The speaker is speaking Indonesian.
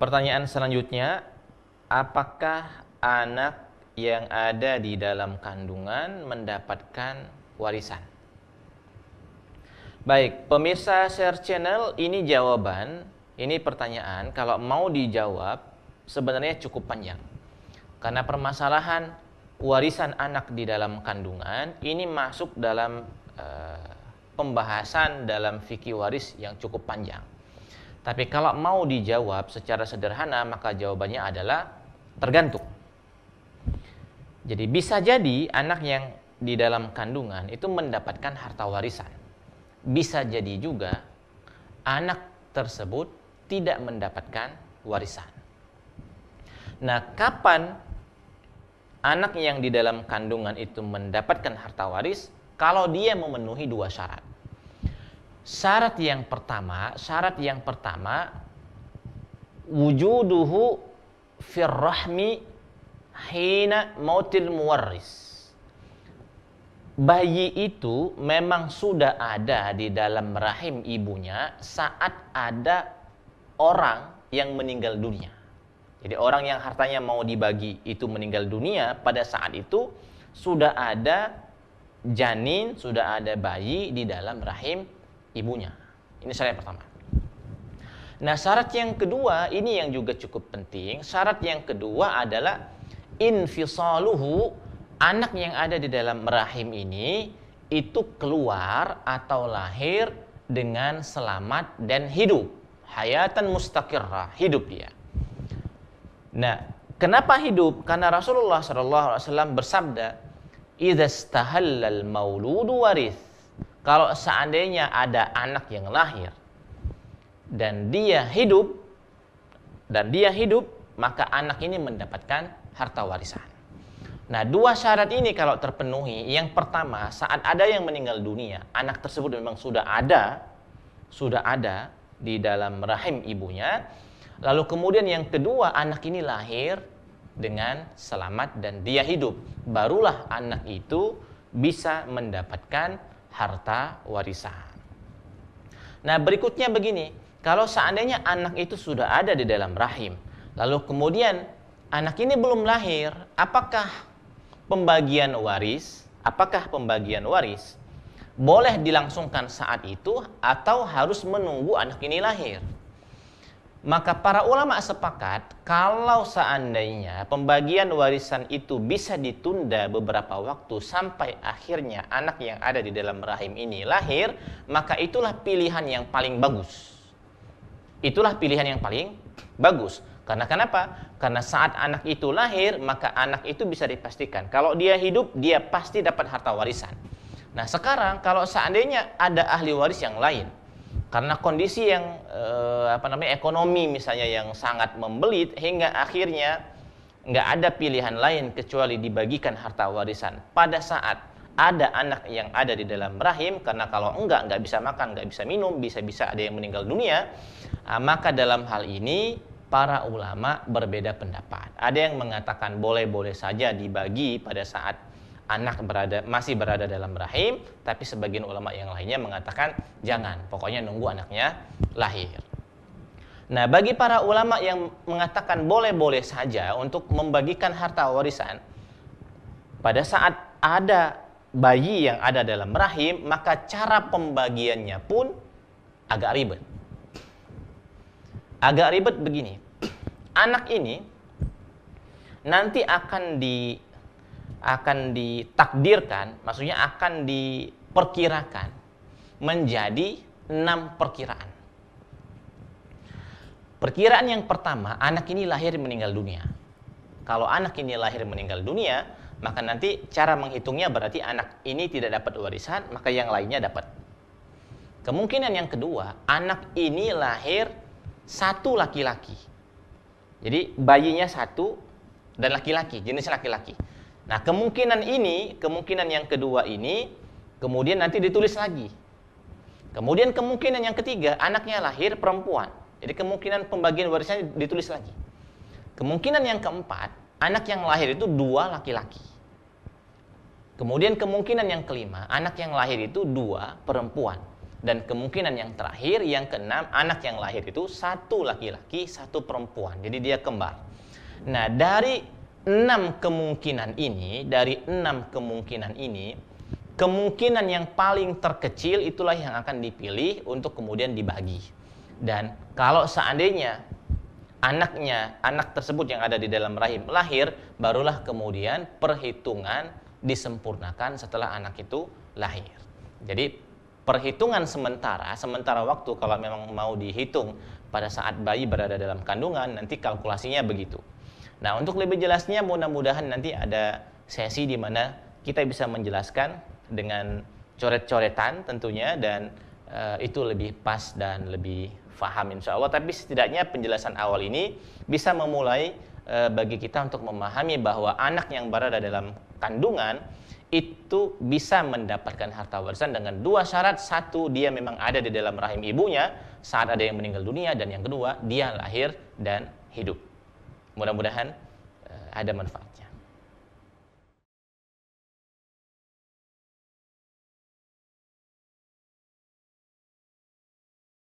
Pertanyaan selanjutnya, apakah anak yang ada di dalam kandungan mendapatkan warisan? Baik, pemirsa Share Channel, ini jawaban, ini pertanyaan kalau mau dijawab sebenarnya cukup panjang. Karena permasalahan warisan anak di dalam kandungan ini masuk dalam uh, pembahasan dalam fikih waris yang cukup panjang. Tapi kalau mau dijawab secara sederhana maka jawabannya adalah tergantung. Jadi bisa jadi anak yang di dalam kandungan itu mendapatkan harta warisan. Bisa jadi juga anak tersebut tidak mendapatkan warisan. Nah, kapan anak yang di dalam kandungan itu mendapatkan harta waris? Kalau dia memenuhi dua syarat. Syarat yang pertama, syarat yang pertama wujuduhu firrahmi hina mautil muwarris. Bayi itu memang sudah ada di dalam rahim ibunya saat ada orang yang meninggal dunia. Jadi orang yang hartanya mau dibagi itu meninggal dunia pada saat itu sudah ada janin, sudah ada bayi di dalam rahim ibunya. Ini syarat yang pertama. Nah, syarat yang kedua ini yang juga cukup penting. Syarat yang kedua adalah infisaluhu anak yang ada di dalam rahim ini itu keluar atau lahir dengan selamat dan hidup. Hayatan mustaqirrah, hidup dia. Nah, kenapa hidup? Karena Rasulullah SAW bersabda, "Idza stahallal mauludu warith." Kalau seandainya ada anak yang lahir dan dia hidup dan dia hidup, maka anak ini mendapatkan harta warisan. Nah, dua syarat ini kalau terpenuhi, yang pertama, saat ada yang meninggal dunia, anak tersebut memang sudah ada, sudah ada di dalam rahim ibunya. Lalu kemudian yang kedua, anak ini lahir dengan selamat dan dia hidup. Barulah anak itu bisa mendapatkan harta warisan. Nah, berikutnya begini, kalau seandainya anak itu sudah ada di dalam rahim, lalu kemudian anak ini belum lahir, apakah pembagian waris, apakah pembagian waris boleh dilangsungkan saat itu atau harus menunggu anak ini lahir? Maka para ulama sepakat kalau seandainya pembagian warisan itu bisa ditunda beberapa waktu sampai akhirnya anak yang ada di dalam rahim ini lahir, maka itulah pilihan yang paling bagus. Itulah pilihan yang paling bagus. Karena kenapa? Karena saat anak itu lahir, maka anak itu bisa dipastikan kalau dia hidup, dia pasti dapat harta warisan. Nah, sekarang kalau seandainya ada ahli waris yang lain karena kondisi yang eh, apa namanya ekonomi misalnya yang sangat membelit hingga akhirnya nggak ada pilihan lain kecuali dibagikan harta warisan. Pada saat ada anak yang ada di dalam rahim karena kalau enggak nggak bisa makan nggak bisa minum bisa-bisa ada yang meninggal dunia ah, maka dalam hal ini para ulama berbeda pendapat. Ada yang mengatakan boleh-boleh saja dibagi pada saat anak berada masih berada dalam rahim, tapi sebagian ulama yang lainnya mengatakan jangan, pokoknya nunggu anaknya lahir. Nah, bagi para ulama yang mengatakan boleh-boleh saja untuk membagikan harta warisan pada saat ada bayi yang ada dalam rahim, maka cara pembagiannya pun agak ribet. Agak ribet begini. Anak ini nanti akan di akan ditakdirkan, maksudnya akan diperkirakan menjadi enam perkiraan. Perkiraan yang pertama, anak ini lahir meninggal dunia. Kalau anak ini lahir meninggal dunia, maka nanti cara menghitungnya berarti anak ini tidak dapat warisan, maka yang lainnya dapat. Kemungkinan yang kedua, anak ini lahir satu laki-laki. Jadi bayinya satu dan laki-laki, jenis laki-laki. Nah, kemungkinan ini, kemungkinan yang kedua ini, kemudian nanti ditulis lagi. Kemudian kemungkinan yang ketiga, anaknya lahir perempuan. Jadi kemungkinan pembagian warisnya ditulis lagi. Kemungkinan yang keempat, anak yang lahir itu dua laki-laki. Kemudian kemungkinan yang kelima, anak yang lahir itu dua perempuan. Dan kemungkinan yang terakhir, yang keenam, anak yang lahir itu satu laki-laki, satu perempuan. Jadi dia kembar. Nah, dari enam kemungkinan ini, dari enam kemungkinan ini, kemungkinan yang paling terkecil itulah yang akan dipilih untuk kemudian dibagi. Dan kalau seandainya anaknya, anak tersebut yang ada di dalam rahim lahir, barulah kemudian perhitungan disempurnakan setelah anak itu lahir. Jadi perhitungan sementara, sementara waktu kalau memang mau dihitung pada saat bayi berada dalam kandungan, nanti kalkulasinya begitu. Nah, untuk lebih jelasnya mudah-mudahan nanti ada sesi di mana kita bisa menjelaskan dengan coret-coretan tentunya dan uh, itu lebih pas dan lebih faham insya Allah. Tapi setidaknya penjelasan awal ini bisa memulai e, bagi kita untuk memahami bahwa anak yang berada dalam kandungan itu bisa mendapatkan harta warisan dengan dua syarat. Satu, dia memang ada di dalam rahim ibunya saat ada yang meninggal dunia. Dan yang kedua, dia lahir dan hidup. Mudah-mudahan e, ada manfaatnya.